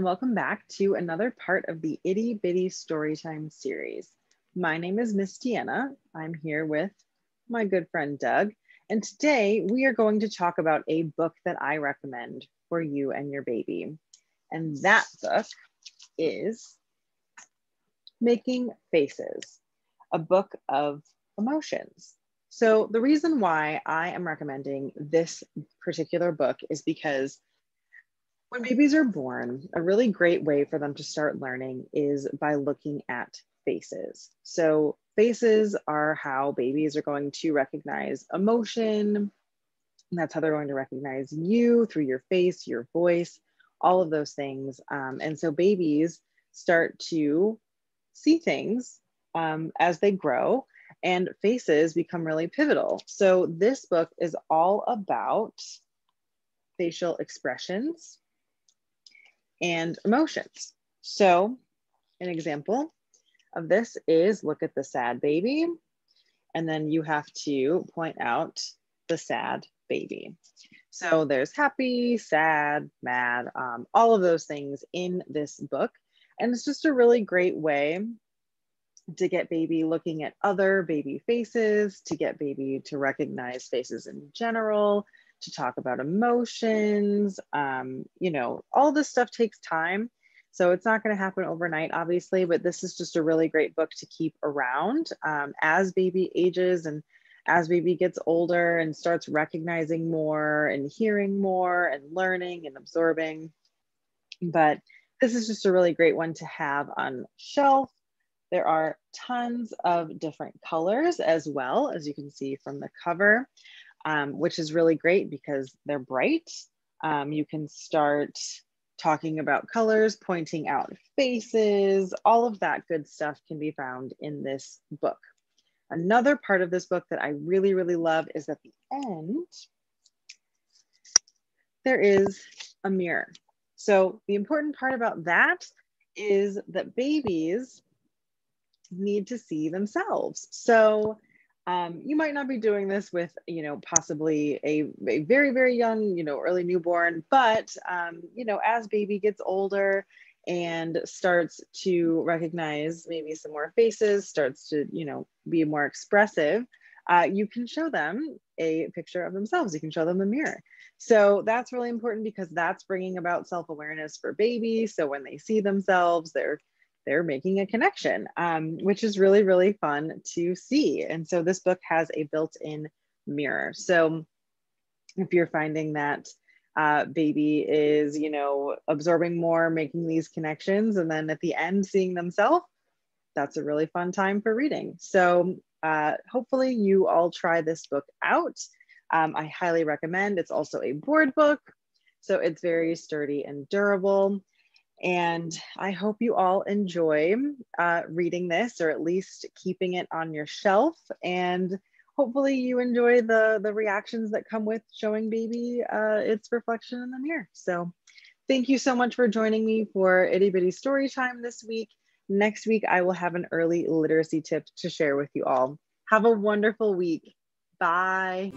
welcome back to another part of the Itty Bitty Storytime series. My name is Miss Deanna. I'm here with my good friend Doug, and today we are going to talk about a book that I recommend for you and your baby. And that book is Making Faces, a book of emotions. So, the reason why I am recommending this particular book is because when babies are born, a really great way for them to start learning is by looking at faces. So, faces are how babies are going to recognize emotion. And that's how they're going to recognize you through your face, your voice, all of those things. Um, and so, babies start to see things um, as they grow, and faces become really pivotal. So, this book is all about facial expressions and emotions. So an example of this is look at the sad baby, and then you have to point out the sad baby. So there's happy, sad, mad, um, all of those things in this book. And it's just a really great way to get baby looking at other baby faces, to get baby to recognize faces in general, to talk about emotions. Um, you know, all this stuff takes time. So it's not going to happen overnight, obviously, but this is just a really great book to keep around um, as baby ages and as baby gets older and starts recognizing more and hearing more and learning and absorbing. But this is just a really great one to have on shelf. There are tons of different colors as well, as you can see from the cover um, which is really great because they're bright. Um, you can start talking about colors, pointing out faces, all of that good stuff can be found in this book. Another part of this book that I really, really love is at the end, there is a mirror. So the important part about that is that babies need to see themselves. So um, you might not be doing this with, you know, possibly a, a very, very young, you know, early newborn, but, um, you know, as baby gets older and starts to recognize maybe some more faces, starts to, you know, be more expressive, uh, you can show them a picture of themselves. You can show them a mirror. So that's really important because that's bringing about self awareness for babies. So when they see themselves, they're they're making a connection, um, which is really, really fun to see. And so this book has a built in mirror. So if you're finding that uh, baby is, you know, absorbing more, making these connections, and then at the end seeing themselves, that's a really fun time for reading. So uh, hopefully you all try this book out. Um, I highly recommend. It's also a board book, so it's very sturdy and durable. And I hope you all enjoy uh, reading this or at least keeping it on your shelf. And hopefully you enjoy the, the reactions that come with showing baby uh, its reflection in the mirror. So thank you so much for joining me for Itty Bitty Story Time this week. Next week, I will have an early literacy tip to share with you all. Have a wonderful week. Bye.